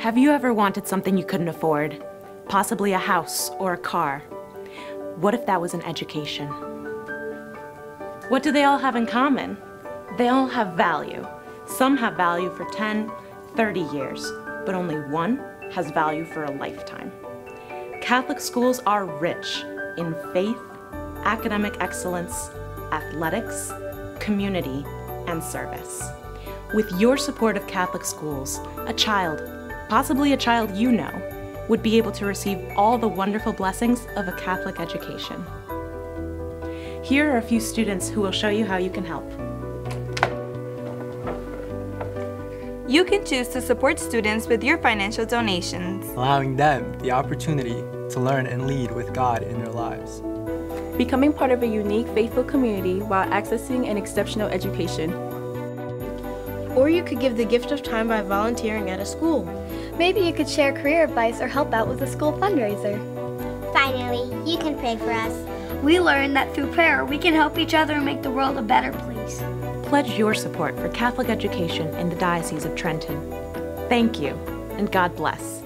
Have you ever wanted something you couldn't afford? Possibly a house or a car? What if that was an education? What do they all have in common? They all have value. Some have value for 10, 30 years, but only one has value for a lifetime. Catholic schools are rich in faith, academic excellence, athletics, community, and service. With your support of Catholic schools, a child, possibly a child you know, would be able to receive all the wonderful blessings of a Catholic education. Here are a few students who will show you how you can help. You can choose to support students with your financial donations, allowing them the opportunity to learn and lead with God in their lives. Becoming part of a unique, faithful community while accessing an exceptional education. Or you could give the gift of time by volunteering at a school. Maybe you could share career advice or help out with a school fundraiser. Finally, you can pray for us. We learned that through prayer, we can help each other and make the world a better place. Pledge your support for Catholic education in the Diocese of Trenton. Thank you, and God bless.